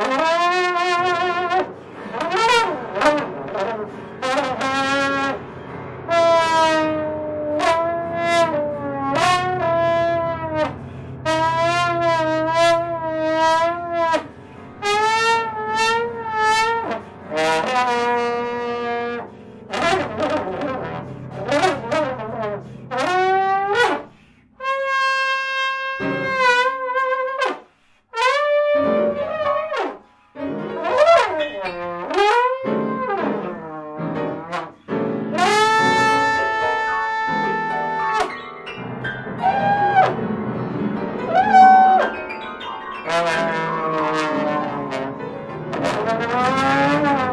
¡Ah! Thank.